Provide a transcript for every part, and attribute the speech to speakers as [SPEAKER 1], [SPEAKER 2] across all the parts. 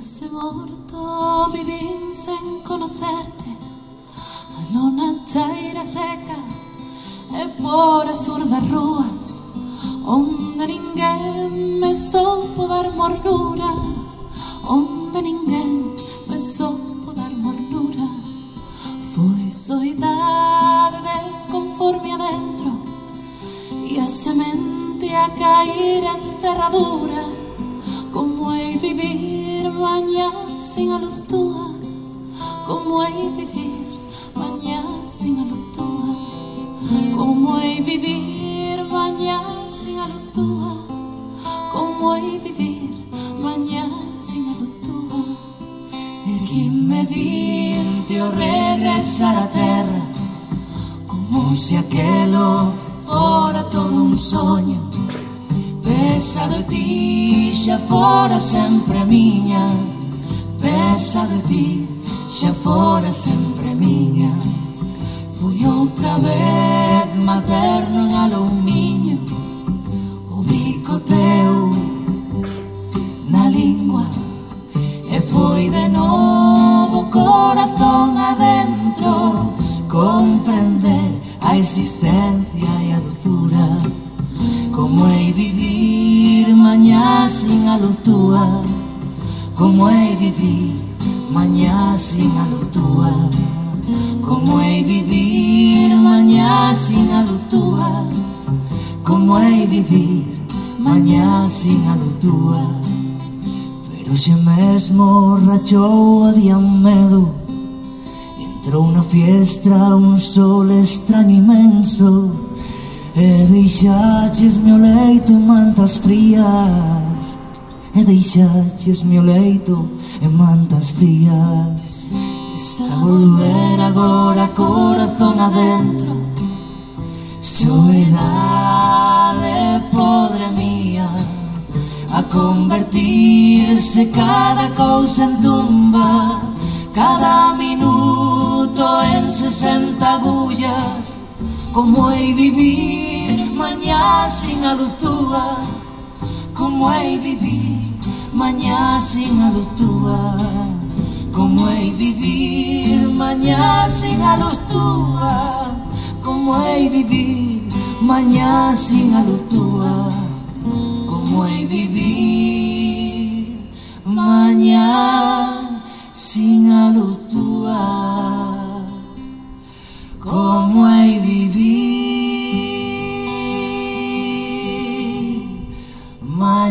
[SPEAKER 1] hace morto vivir sen conocerte. A lona chaira seca e por as surdas rúas Onde ninguén me soupo dar mornura Onde ninguén me soupo dar mornura. Foi soidade desconforme adentro E a semente a cair en terradura Como hei vivir mañá sin luz túa Como hei vivir mañá sin luz túa Como hei vivir mañá sin luz túa Como hei vivir mañá sin luz túa Erguime vinte o regresar a terra Como se aquelo fora todo un soño Pesa de ti, xa fora sempre miña. Pesa de ti, xa fora sempre miña. Fui outra vez materno en aluminio O bico teu na lingua E foi de novo corazón adentro Comprender a existencia e a dulzura. Sin a Como hei vivir mañá sin a Como hei vivir mañá sin a Como hei vivir mañá sin a Pero xe mesmo rachou día un medo Entrou na fiestra un sol extraño inmenso. E deixaches meu leito mantas frías E deixaches meu leito e mantas frías Está a volver agora corazón adentro. Soedade podre mía A convertirse cada cousa en tumba. Cada minuto en 60 agullas. Como hei vivir mañá sin a luz túa. Como hei vivir mañá sin a luz túa Como hei vivir mañá sin a luz túa Como hei vivir mañá sin a luz túa Como hei vivir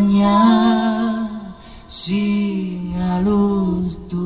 [SPEAKER 1] mañá sin a luz túa